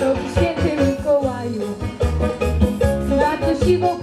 Drogi święty Mikołaju, za to siwą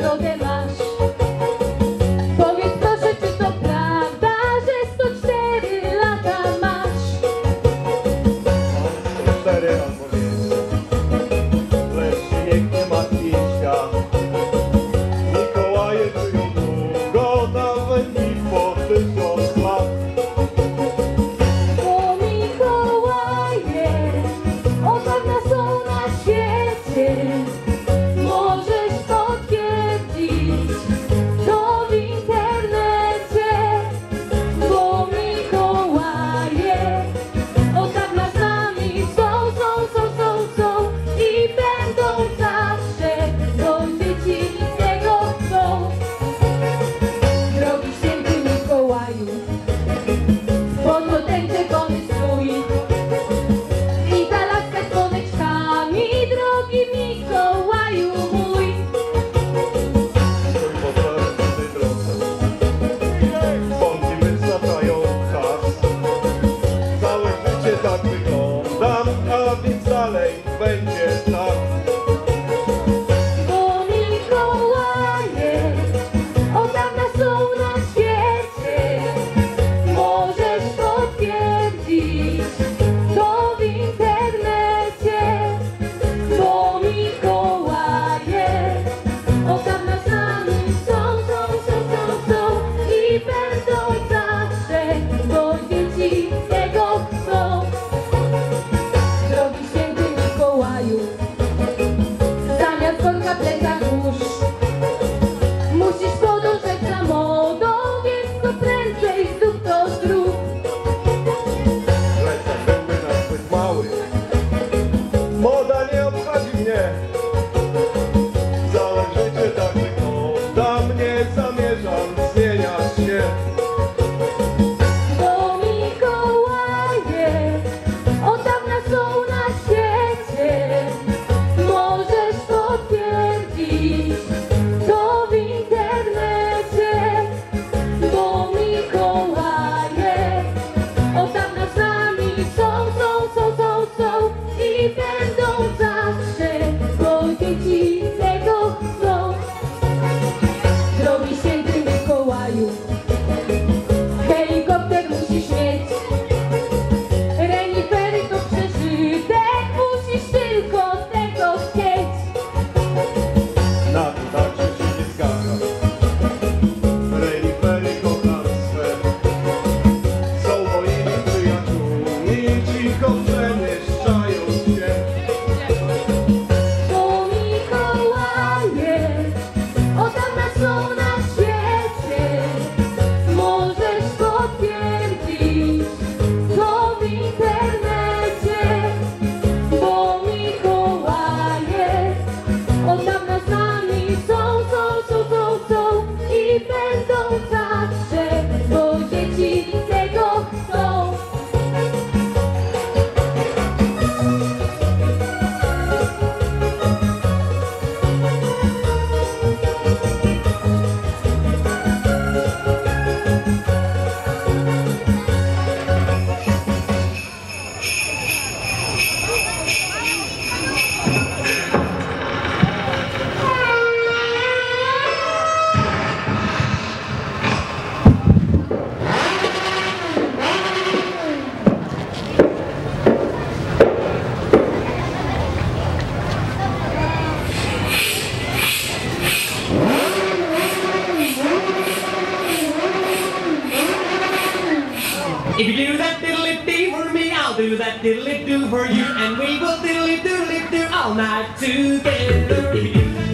diddly do for you, and we will diddly it, do all night to the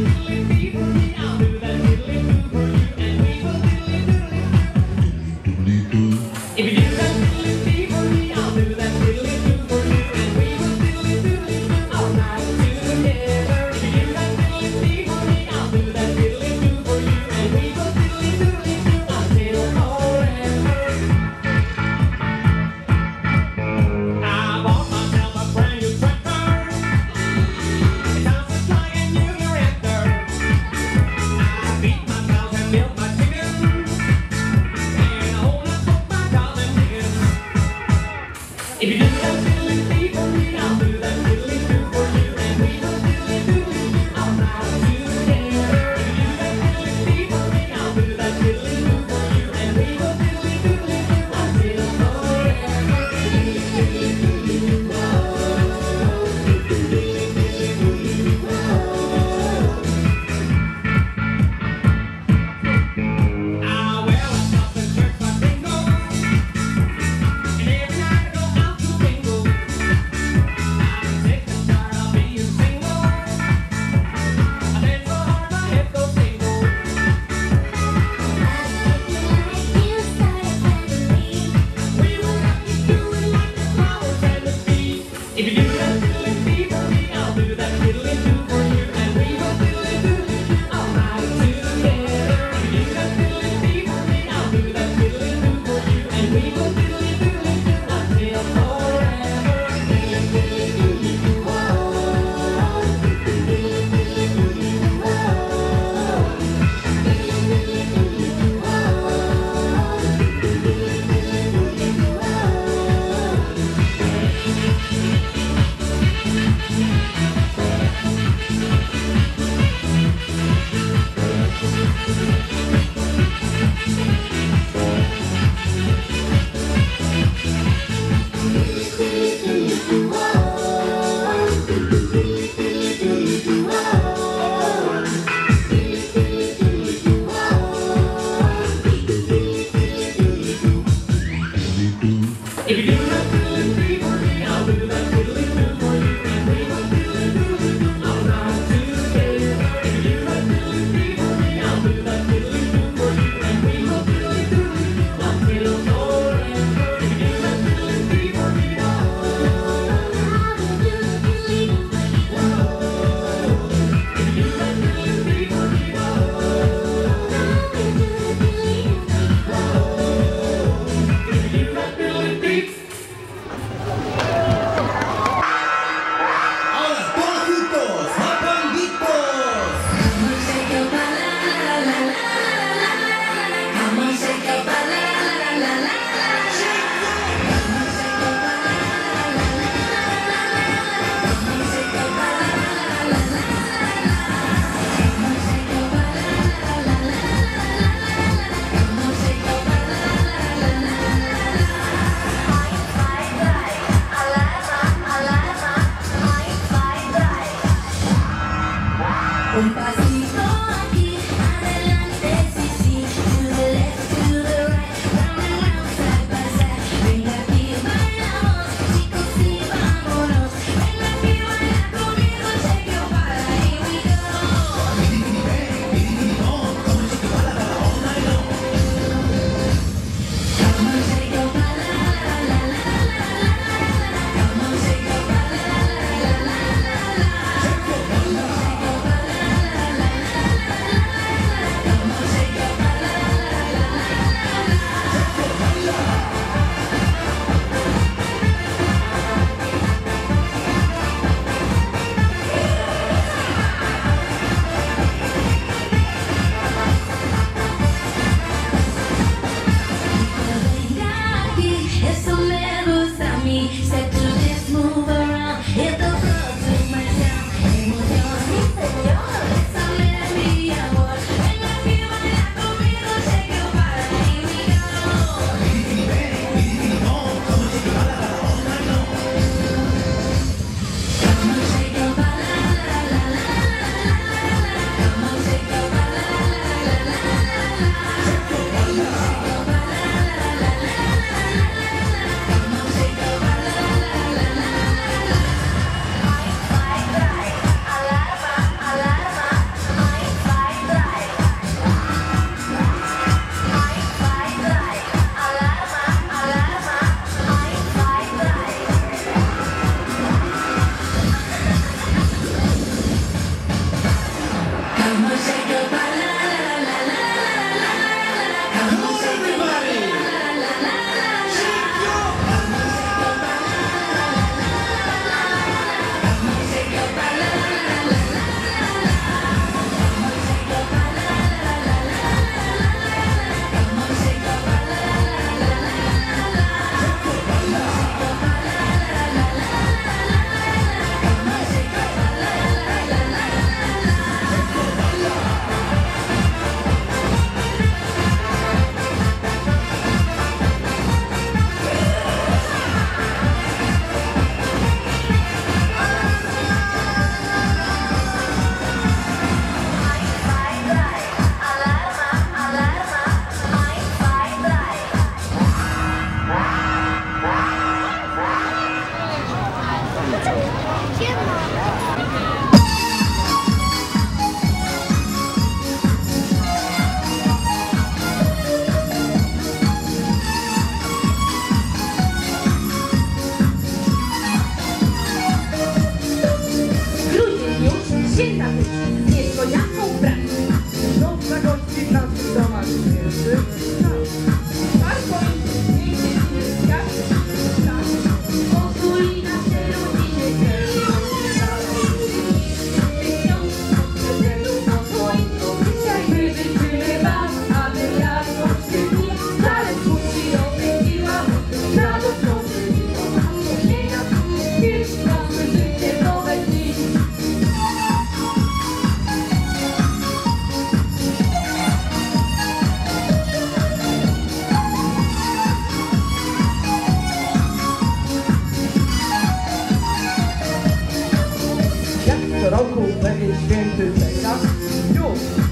his strength perfect. That's.